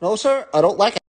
No, sir, I don't like it.